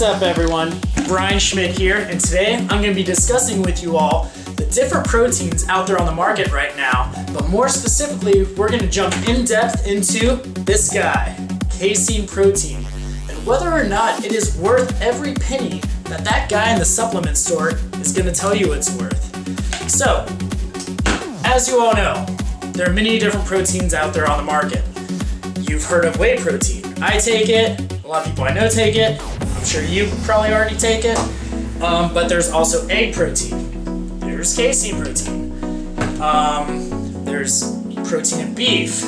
What's up everyone? Brian Schmitt here, and today I'm going to be discussing with you all the different proteins out there on the market right now, but more specifically, we're going to jump in depth into this guy, casein protein, and whether or not it is worth every penny that that guy in the supplement store is going to tell you it's worth. So, as you all know, there are many different proteins out there on the market. You've heard of whey protein. I take it, a lot of people I know take it, I'm sure you probably already take it, um, but there's also egg protein. There's casein protein. Um, there's protein in beef.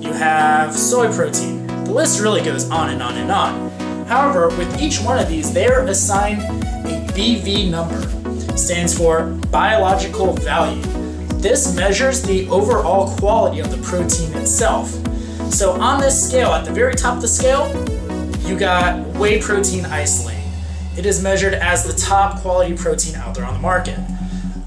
You have soy protein. The list really goes on and on and on. However, with each one of these, they are assigned a BV number. Stands for biological value. This measures the overall quality of the protein itself. So on this scale, at the very top of the scale, you got whey protein isolate. It is measured as the top quality protein out there on the market.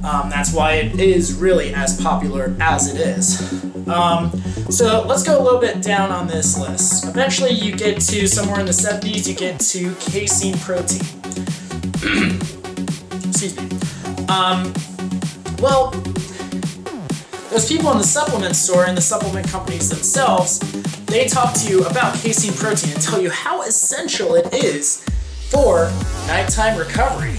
Um, that's why it is really as popular as it is. Um, so let's go a little bit down on this list. Eventually you get to somewhere in the 70s, you get to casein protein. Excuse me. Um, well, those people in the supplement store and the supplement companies themselves, they talk to you about casein protein and tell you how essential it is for nighttime recovery.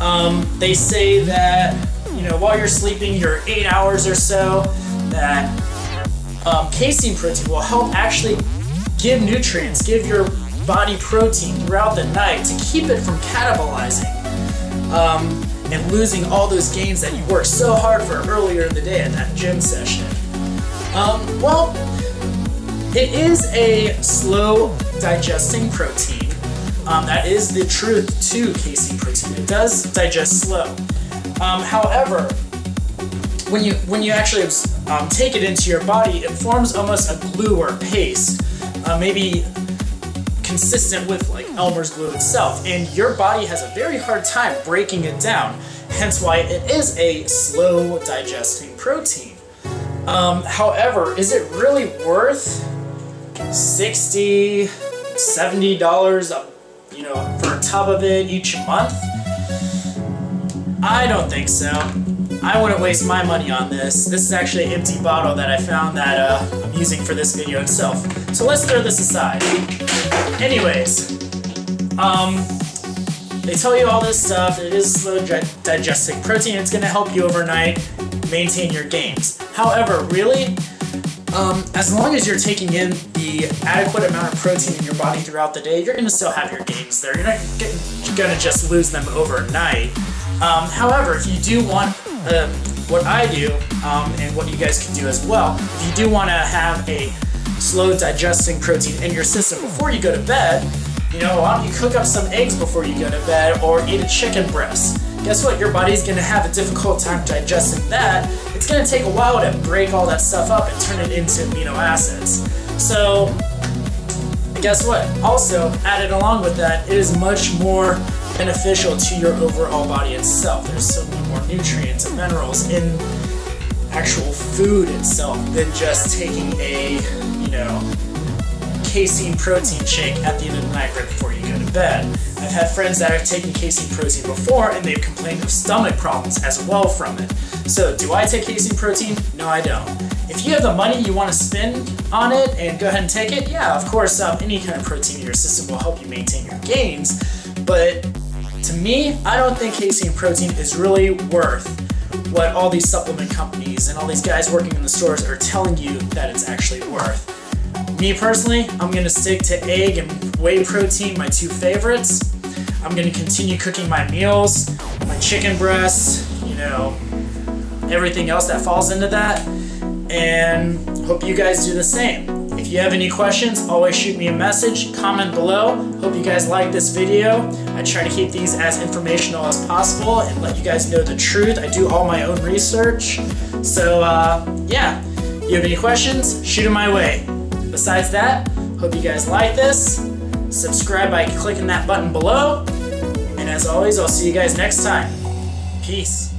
Um, they say that, you know, while you're sleeping your eight hours or so, that um, casein protein will help actually give nutrients, give your body protein throughout the night to keep it from catabolizing um, and losing all those gains that you worked so hard for earlier in the day at that gym session. Um, well, it is a slow digesting protein. Um, that is the truth to casein protein. It does digest slow. Um, however, when you when you actually um, take it into your body, it forms almost a glue or paste, uh, maybe consistent with like Elmer's glue itself, and your body has a very hard time breaking it down. Hence why it is a slow digesting protein. Um, however, is it really worth 60 70 dollars you know for a tub of it each month? I don't think so. I wouldn't waste my money on this. This is actually an empty bottle that i found that uh, i'm using for this video itself. So let's throw this aside. Anyways um they tell you all this stuff. It is slow digesting protein. It's to help you overnight maintain your gains. However really um, as long as you're taking in the adequate amount of protein in your body throughout the day, you're going to still have your gains there. You're not going to just lose them overnight. Um, however, if you do want uh, what I do, um, and what you guys can do as well, if you do want to have a slow digesting protein in your system before you go to bed, you know, why don't you cook up some eggs before you go to bed or eat a chicken breast? Guess what? Your body's to have a difficult time digesting that it's to take a while to break all that stuff up and turn it into amino acids. So, guess what? Also, added along with that, it is much more beneficial to your overall body itself. There's so many more nutrients and minerals in actual food itself than just taking a, you know, casein protein shake at the end of the night right before you go to bed. I've had friends that have taken casein protein before and they've complained of stomach problems as well from it. So do I take casein protein? No, I don't. If you have the money you want to spend on it and go ahead and take it, yeah, of course, um, any kind of protein in your system will help you maintain your gains. But to me, I don't think casein protein is really worth what all these supplement companies and all these guys working in the stores are telling you that it's actually worth. Me personally, I'm gonna stick to egg and whey protein, my two favorites. I'm gonna continue cooking my meals, my chicken breasts, you know, everything else that falls into that. And hope you guys do the same. If you have any questions, always shoot me a message, comment below. Hope you guys like this video. I try to keep these as informational as possible and let you guys know the truth. I do all my own research. So uh, yeah, you have any questions, shoot them my way. Besides that, hope you guys like this. Subscribe by clicking that button below. And as always, I'll see you guys next time. Peace.